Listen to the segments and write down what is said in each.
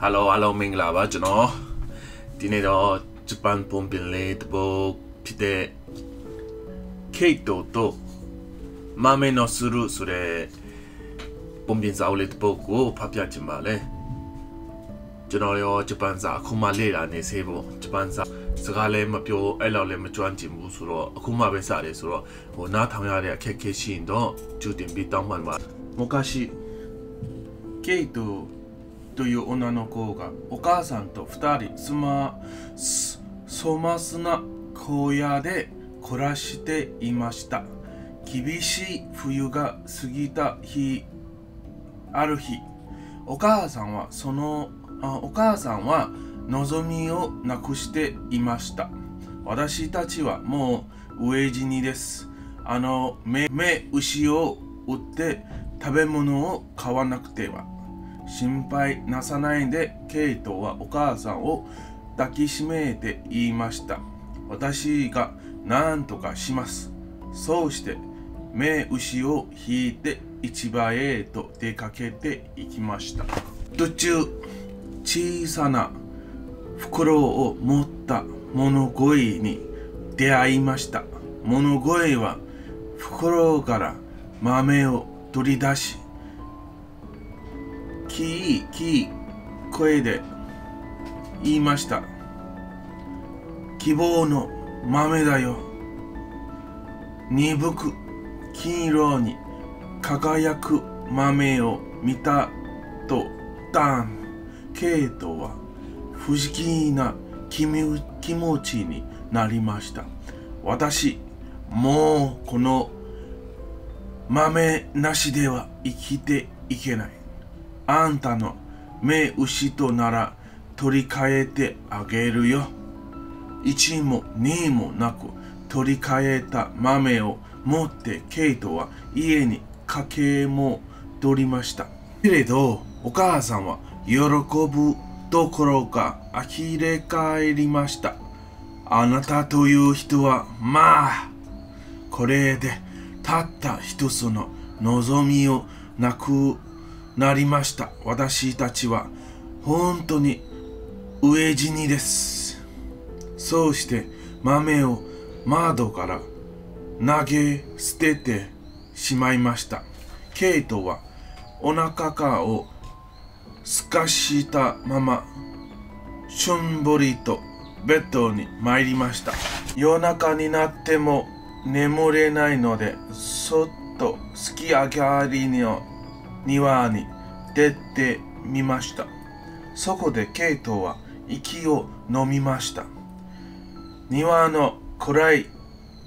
ဟယ်လိုအားလုံးမင်္ဂလာပါကျွန်တော်ဒီနေ့တော့ဂျပန်ပုံပင်လေးတပုတ်ဖြစ်တဲ့ Kato တို့ Mame no Suru ဆိုတဲ့ပုံပင်စာအုပ်လေးတပုတ်ကိုဖတ်ပြချင်ပါလေကျွန်တော်ရောဂျပန်စာအခုမှလေ့လာနေသေးပေါ့ဂျပန်စာစကားလည်းမပြောအဲ့လောက်လည်းမကျွမ်းကျင်ဘူးဆိုတော့အခုမှပဲစတယ်ဆိုတော့ဟိုနားထောင်ရတဲ့အခက်အခဲရှိရင်တော့ကျူတင်ပြီးတောင်းပန်ပါမကရှိ Kato という女の子がお母さんと2人すま粗末な荒野で暮らしていました。厳しい冬が過ぎた日ある日。お母さんはそのあお母さんは望みをなくしていました。私たちはもう飢え死にです。あの目目牛を売って食べ物を買わなくては。心配なさないでケイトはお母さんを抱きしめて言いました。私が何とかします。そうして目牛を引いて市場へと出かけていきました。途中小さな袋を持った物乞いに出会いました。物乞いは袋から豆を取り出しきいきい声で言いました。希望の豆だよ。鈍く金色に輝く豆を見たとダン。ケイトは不思議な気持ちになりました。私もうこの豆なしでは生きていけない。あんたの目牛となら取り替えてあげるよ。一も二もなく取り替えた豆を持ってケイトは家に駆け戻りました。けれどお母さんは喜ぶどころか呆れ返りました。あなたという人はまあこれでたった一つの望みをなくなりました。私たちは本当に飢え死にです。そうして豆を窓から投げ捨ててしまいました。ケイトはお腹かをすかしたまましょんぼりとベッドに参りました。夜中になっても眠れないのでそっとすき上がりの庭に出てみました。そこでケイトは息を飲みました。庭の暗い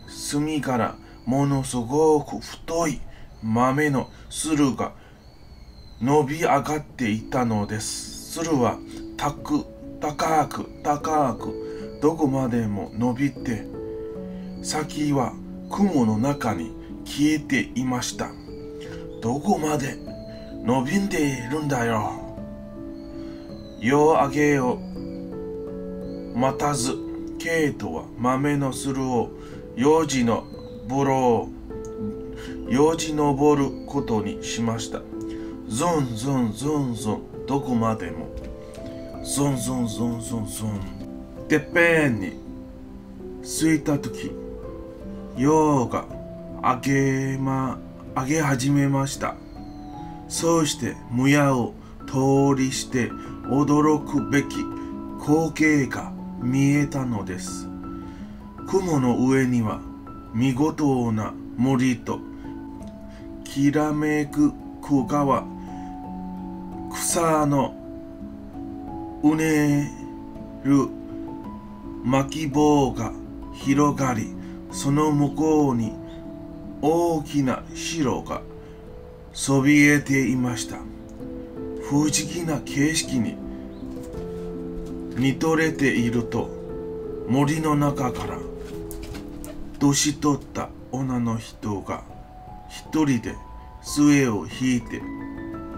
隅からものすごく太い豆の鶴が伸び上がっていたのです。鶴はたく高く高くどこまでも伸びて先は雲の中に消えていました。どこまで伸びんでいるんだよ。夜明けを待たず、ケイトは豆のするを用事の風呂を用事登ることにしました。ゾンゾンゾンゾン、どこまでも。ゾンゾンゾンゾンゾン。てっぺんに着いたとき、夜が明けま、明け始めました。そうしてむやを通りして驚くべき光景が見えたのです。雲の上には見事な森ときらめく小川、草のうねる巻き棒が広がり、その向こうに大きな城がそびえていました。不思議な景色に見とれていると森の中から年取った女の人が一人で杖を引いて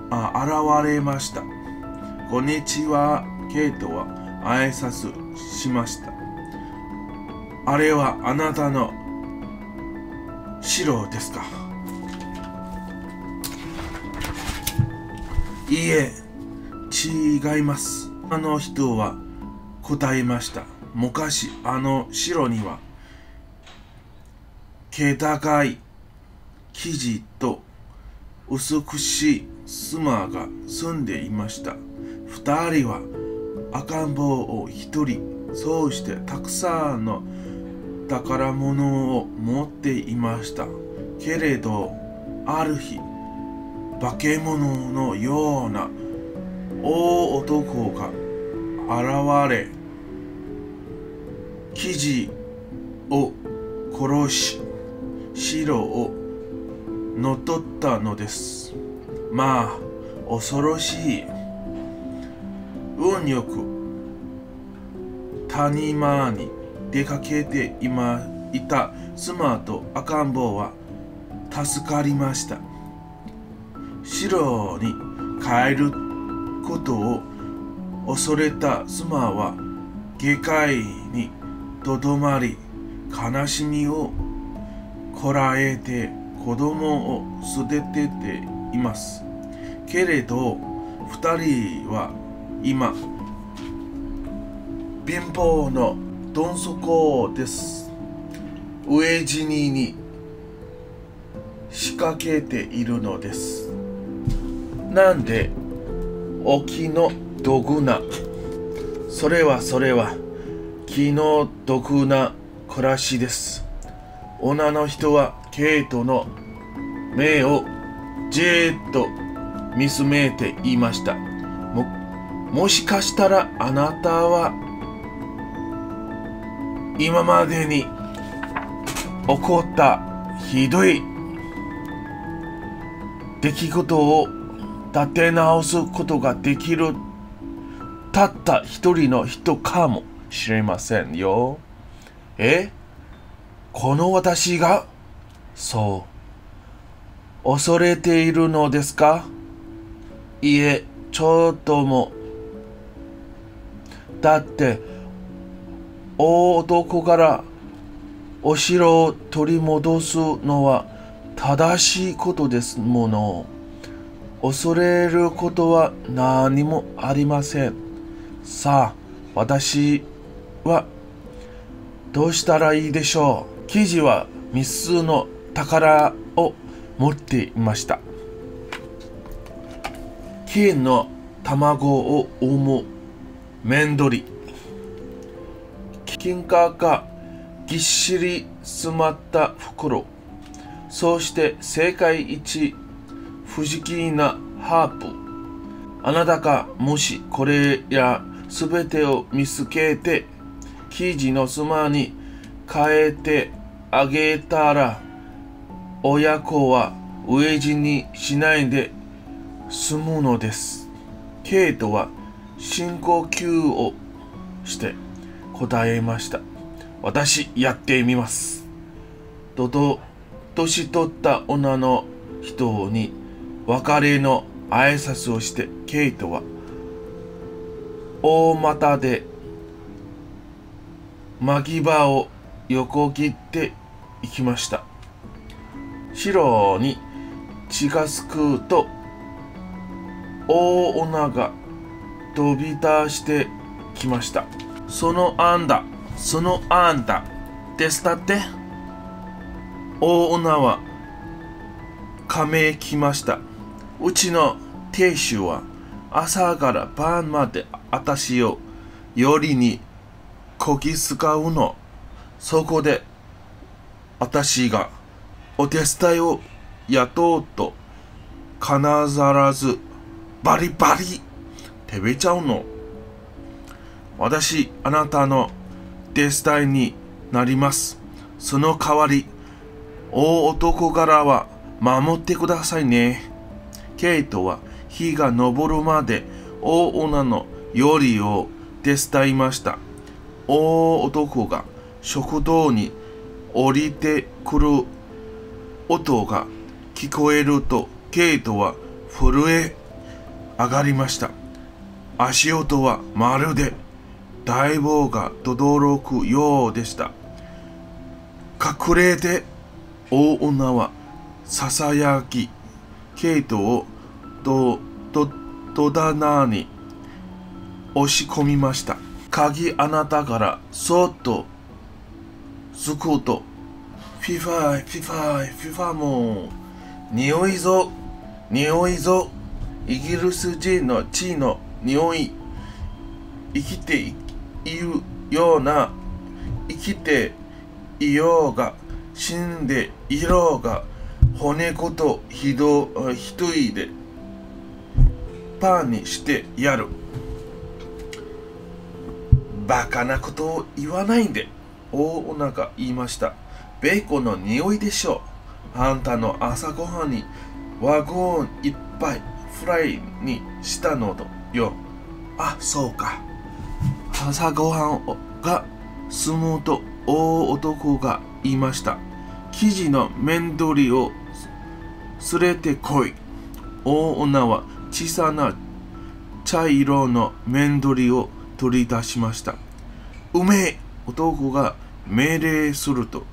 あ現れました。こんにちはケイトは挨拶しました。あれはあなたの城ですか。いいえ、違います。あの人は答えました。昔あの城には、気高い生地と美しい妻が住んでいました。二人は赤ん坊を一人、そうしてたくさんの宝物を持っていました。けれど、ある日、化け物のような大男が現れ、生地を殺し、城を乗っ取ったのです。まあ、恐ろしい。運よく谷間に出かけていまいた妻と赤ん坊は助かりました。城に帰ることを恐れた妻は下界にとどまり悲しみをこらえて子供を育てています。けれど二人は今貧乏のどん底です。飢え死にに仕掛けているのです。なんでお気の毒なそれはそれは気の毒な暮らしです。女の人はケイトの目をじーっと見つめていました。も、もしかしたらあなたは今までに起こったひどい出来事を立て直すことができるたった一人の人かもしれませんよ。え？この私が？そう。恐れているのですか？いえ、ちょっとも。だって、大男からお城を取り戻すのは正しいことですもの。恐れることは何もありません。さあ、私はどうしたらいいでしょう？記事は未数の宝を持っていました。金の卵を産む面取り。金貨がぎっしり詰まった袋。そうして世界一不思議なハープ。あなたがもしこれやすべてを見つけて、生地の妻に変えてあげたら、親子は飢え死にしないで済むのです。ケイトは深呼吸をして答えました。私やってみます。とと、年取った女の人に別れの挨拶をしてケイトは大股で巻き場を横切っていきました。城に近づくと大女が飛び出してきました。そのあんだ、そのあんだ、ですだって大女は仮名きました。うちの亭主は朝から晩まで私をよりにこき使うの。そこで私がお手伝いを雇うと必ずバリバリ食べちゃうの。私、あなたの手伝いになります。その代わり、大男からは守ってくださいね。ケイトは日が昇るまで大女の料理を手伝いました。大男が食堂に降りてくる音が聞こえるとケイトは震え上がりました。足音はまるで大棒が轟くようでした。隠れて大女はささやき、ケイトをと、と、戸棚に押し込みました。鍵あなたからそっとつくと、フィファイ、フィファイ、フィファも、匂いぞ、匂いぞ、イギリス人の血の匂い、生きているような、生きていようが、死んでいろうが、骨ごとひど一人でパンにしてやる。バカなことを言わないんで、大お腹言いました。ベーコンの匂いでしょう。あんたの朝ごはんにワゴンいっぱいフライにしたのとよ。あ、そうか。朝ごはんが済むと大男が言いました。生地の面取りを連れてこい。大女は小さな茶色の面取りを取り出しました。うめえ男が命令すると、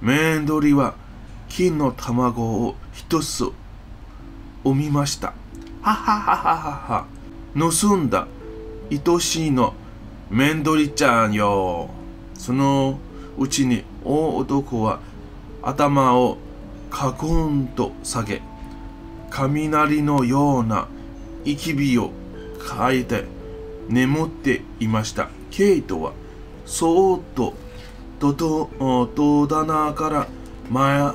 面取りは金の卵を一つ産みました。はははははは。盗んだ愛しいの面取りちゃんよ。そのうちに大男は頭をカクンと下げ、雷のような息をかいて眠っていました。ケイトはそーっと戸戸棚から舞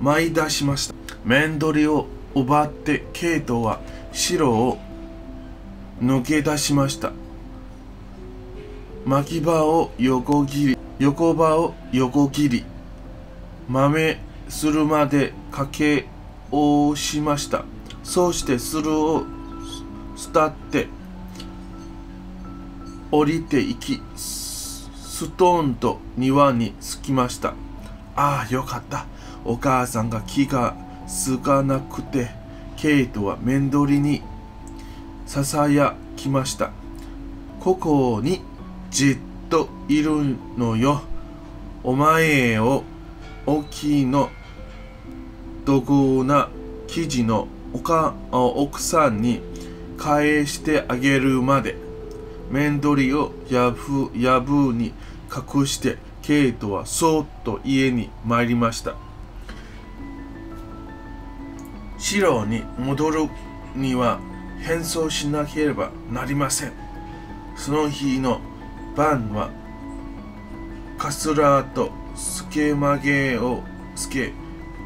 舞い出しました。面取りを奪ってケイトは白を抜け出しました。巻き場を横切り、横場を横切り、豆するまで駆け押しました。そしてスルを伝って降りていき、ストーンと庭に着きました。ああ、よかった。お母さんが気がつかなくて、ケイトは面取りにささやきました。ここにじっといるのよ。お前を大きいのどこな生地のおか奥さんに返してあげるまで面取りをやぶやぶに隠してケイトはそっと家に参りました。城に戻るには変装しなければなりません。その日の晩はカスラとスケ曲げをつけ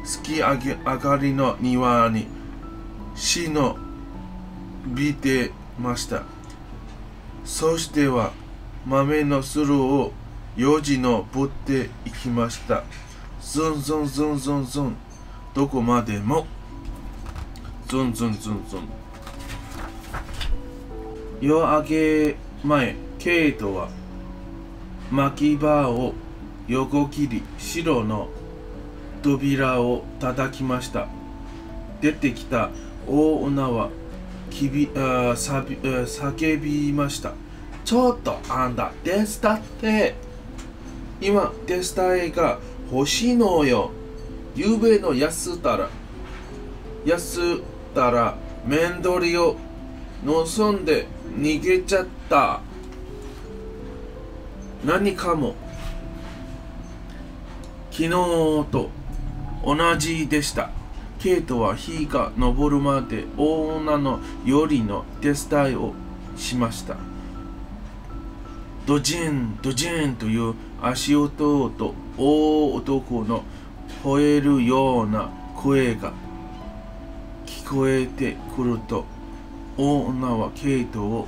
月上げ上がりの庭に死のびてました。そしては豆のスルを4時のぶっていきました。ズンズンズンズンズン。どこまでも。ズンズンズンズン。夜明け前ケイトは巻き場を横切り白の扉を叩きました。出てきた大女はきびあさび叫びました。ちょっとあんた手伝って。今手伝いが欲しいのよ。ゆうべの安たら安たら面取りを盗んで逃げちゃった。何かも。昨日と同じでした。ケイトは日が昇るまで大女のよりの手伝いをしました。ドジンドジンという足音と大男の吠えるような声が聞こえてくると大女はケイトを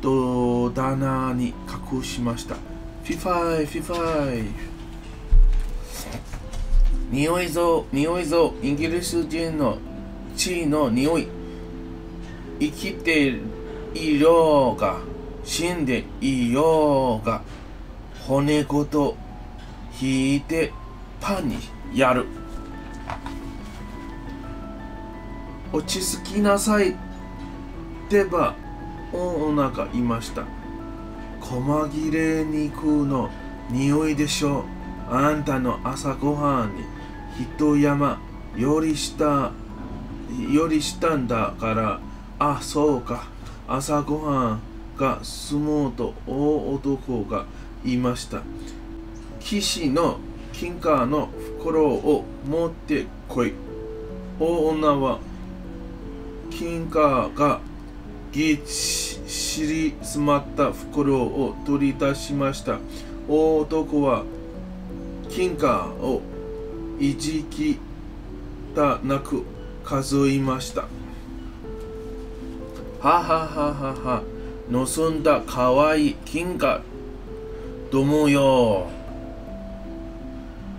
戸棚に隠しました。フィファイフィファイ。匂いぞ匂いぞイギリス人の血の匂い生きていようが死んでいようが骨ごと引いてパンにやる。落ち着きなさいってば女がいました。細切れ肉の匂いでしょ。うあんたの朝ごはんに。一山よりしたよりしたんだからあそうか朝ごはんが済もうと大男が言いました。騎士の金貨の袋を持ってこい。大女は金貨がぎっしり詰まった袋を取り出しました。大男は金貨をいじきたなく数えました。ははははは、盗んだかわいい金貨、どもよ。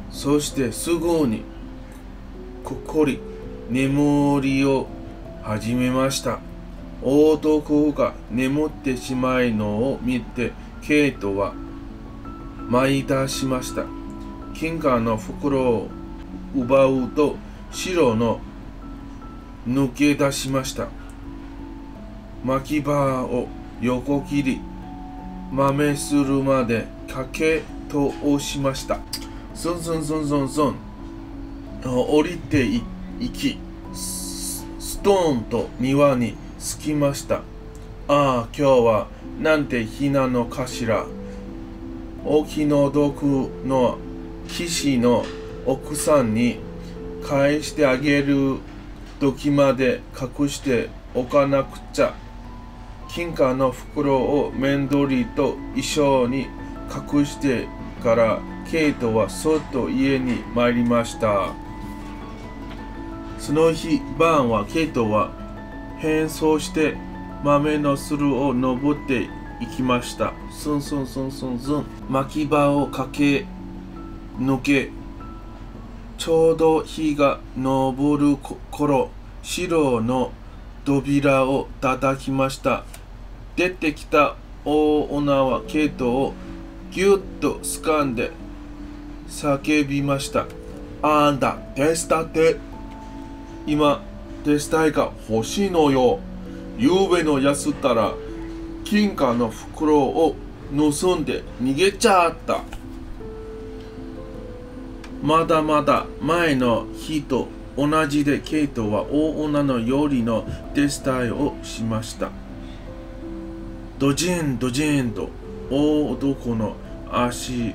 そしてすぐに、こっこり眠りを始めました。男が眠ってしまいのを見て、ケイトは舞い出しました。金貨の袋を奪うと、白の抜け出しました。巻き場を横切り、豆するまで駆け通しました。スンスンスンスンスン。降りていき、ストーンと庭に着きました。ああ、今日はなんて日なのかしら。お気の毒の騎士の奥さんに返してあげる時まで隠しておかなくちゃ。金貨の袋を面取りと衣装に隠してからケイトはそっと家に参りました。その日晩はケイトは変装して豆の鶴を登っていきました。スンスンスンスンスン。巻き場を駆け抜け、ちょうど日が昇る頃、白の扉を叩きました。出てきた大女はケイトをぎゅっと掴んで叫びました。あんた、手伝って。今、手伝いが欲しいのよ。ゆうべのやつったら、金貨の袋を盗んで逃げちゃった。まだまだ前の日と同じでケイトは大女のよりの手伝いをしました。ドジンドジンと大男の足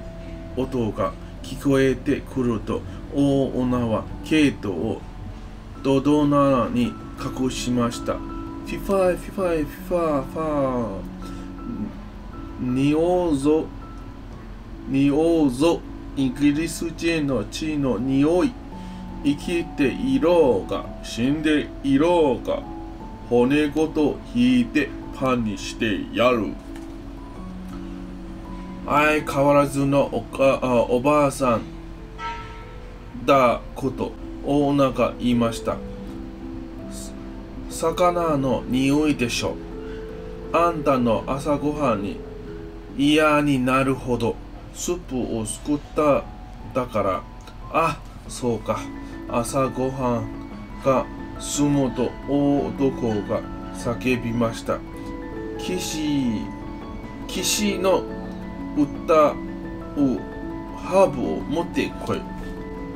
音が聞こえてくると大女はケイトをドドナに隠しました。フィファイフィファイフィファーファー。匂うぞ、匂うぞ、イギリス人の血の匂い。生きていろうが、死んでいろうが、骨ごと引いてパンにしてやる。相変わらずのおかあおばあさんだこと大女が言いました。魚の匂いでしょ。あんたの朝ごはんに嫌になるほどスープを作っただから、あ、そうか。朝ごはんが済むと大男が叫びました。騎士、騎士の歌を、ハーブを持ってこい。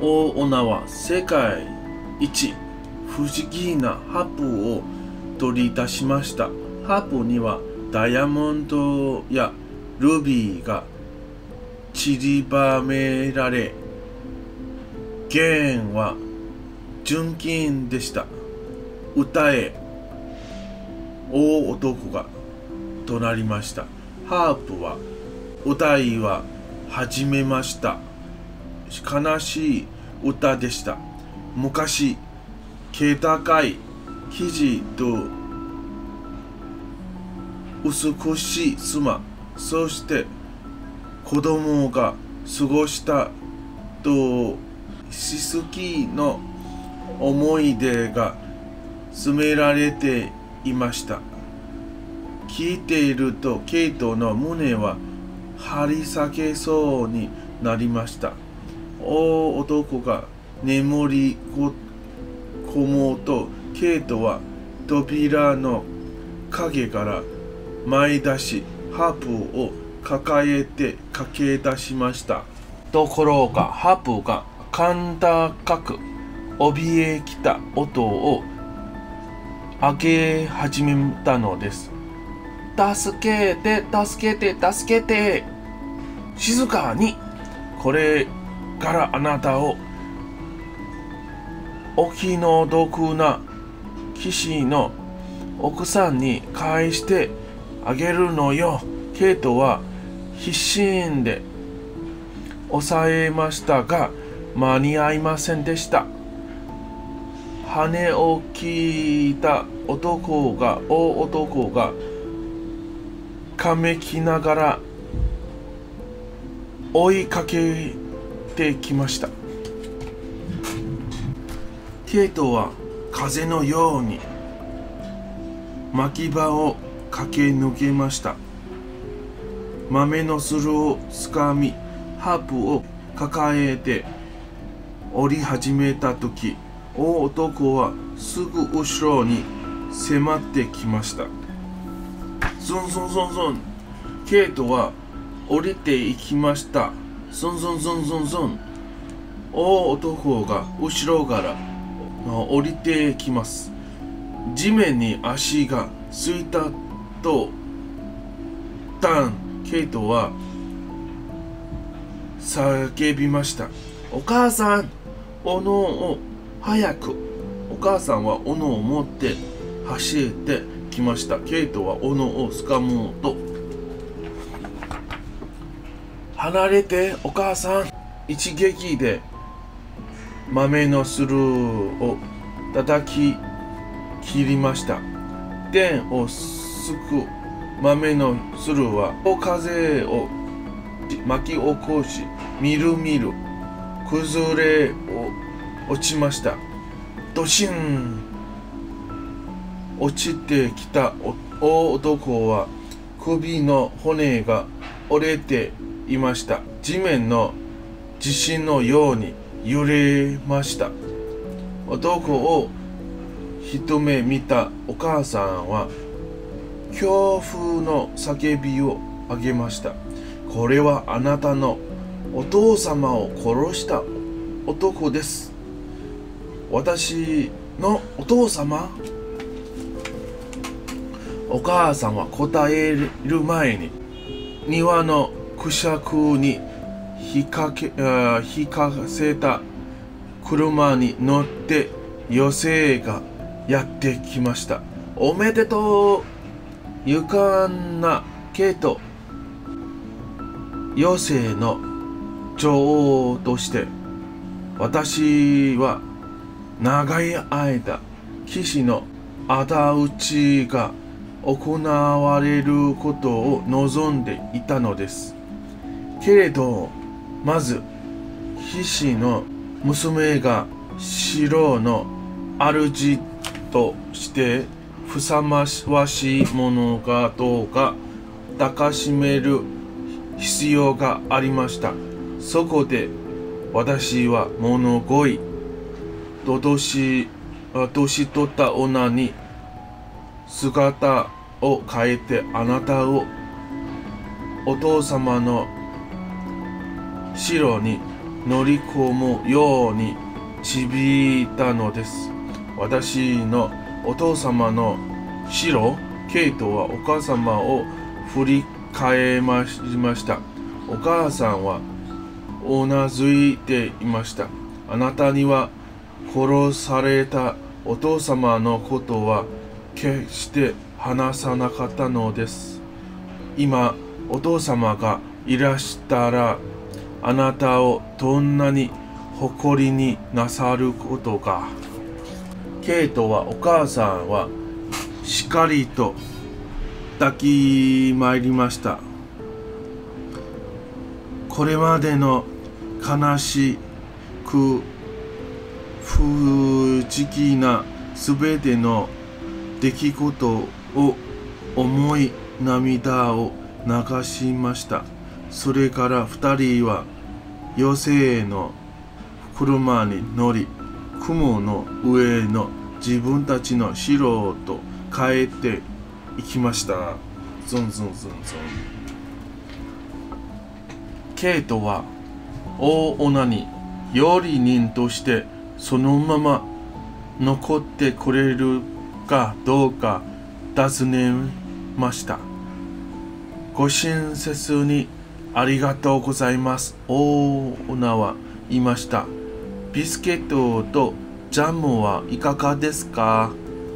大女は世界一不思議なハープを取り出しました。ハープにはダイヤモンドやルビーが散りばめられ、弦は純金でした。歌え、大男がとなりました。ハープは、歌いは始めました。悲しい歌でした。昔、気高い生地と美しい妻、そして子供が過ごしたとしすきの思い出が詰められていました。聞いているとケイトの胸は張り裂けそうになりました。大男が眠りこもうとケイトは扉の影から舞出しハープを抱えて駆け出しましたところがハープが甲高く怯えきた音を上げ始めたのです助けて、助けて、助けて。静かに、これからあなたを、お気の毒な騎士の奥さんに返してあげるのよ。ケイトは必死で抑えましたが間に合いませんでした。羽を聞いた男が、大男が、かめきながら追いかけてきました。ケイトは風のように巻き場を駆け抜けました。豆のするをつかみ、ハープを抱えて折り始めた時、大男はすぐ後ろに迫ってきました。ゾンゾンゾンゾン。ケイトは降りていきました。ゾンゾンゾンゾンゾン。大男が後ろから降りてきます。地面に足がついたと、ダン、ケイトは叫びました。お母さん、斧を早く。お母さんは斧を持って走ってきました。ケイトは斧を掴もうと。離れてお母さん。一撃で豆のスルーを叩き切りました。電をすく豆のスルーは風を巻き起こしみるみる崩れ落ちました。ドシン落ちてきた大男は首の骨が折れていました。地面の地震のように揺れました。男を一目見たお母さんは恐怖の叫びを上げました。これはあなたのお父様を殺した男です。私のお父様？お母さんは答える前に庭のくしゃくに引かけ引かせた車に乗って余生がやってきました。おめでとう。勇敢なケイト余生の女王として私は長い間騎士の仇討ちが行われることを望んでいたのですけれどまず騎士の娘が城の主としてふさわしいものかどうか高しめる必要がありましたそこで私は物乞いと年年取った女に姿を変えてあなたをお父様の城に乗り込むように導いたのです。私のお父様の城、ケイトはお母様を振り返りました。お母さんはうなずいていました。あなたには殺されたお父様のことは決して話さなかったのです。今、お父様がいらしたら、あなたをどんなに誇りになさることか。ケイトはお母さんはしっかりと抱き参りました。これまでの悲しく不思議なすべての出来事を思い涙を流しました。それから二人は余生の車に乗り、雲の上の自分たちの城と帰っていきました。ゾンゾンゾンゾン。ケイトは大女に料理人としてそのまま残ってくれるかどうか尋ねました。ご親切にありがとうございます。おー、女は言いました。ビスケットとジャムはいかがですか？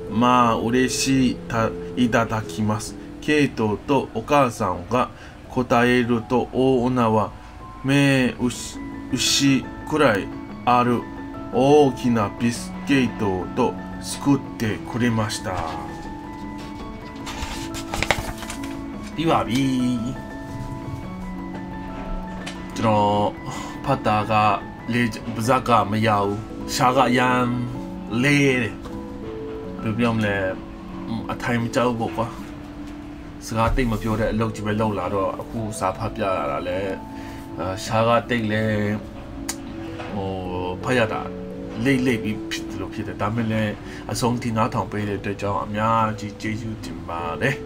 まあ嬉しいたいただきます。ケイトとお母さんが答えると大女は目牛くらいある大きなビスケットと作ってくれました。いワビー。ちょろパターが လေပါဇက်ကမရဘူးရှာကအရန်လေးတယ်ဘယ်လိုပြောမလဲအထိုင်မကြောက်ဘူးကွာစကားတိတ်မပြောတဲ့အလုပ်ကြီးပဲလုပ်လာတော့အခုစာဖတ်ပြရတာလဲအာရှာကတိတ်လဲဟိုဖတ်ရတာလိတ်လိတ်ပြီးဖြစ်တယ်လို့ဖြစ်တယ်ဒါမဲ့လဲအဆုံးထိနားထောင်ပေးတဲ့အတွက်ကြောင့်အများကြီးကျေးဇူးတင်ပါတယ်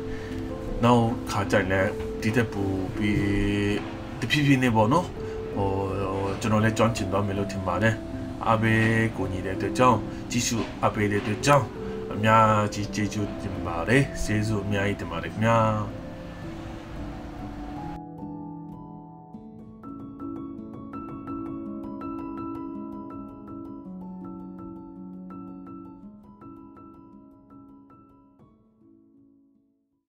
နောက်ခါကြိုင်လဲဒီတက်ပူပြီးတဖြည်းဖြည်းနဲ့ပေါ့နော် ဟိုကျွန်တော်လည်းကြောင်းကျင်သွားမယ်လို့ထင်ပါတယ်အဘေးကိုညီတဲ့အတွက်ကြောင့်ကြီးစုအဘေးတဲ့အတွက်ကြောင့်အများကြီးကျေးဇူးတင်ပါတယ်ကျေးဇူးအများကြီးတင်ပါတယ်ခင်ဗျာ